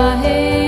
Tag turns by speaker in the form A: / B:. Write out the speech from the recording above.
A: Israel.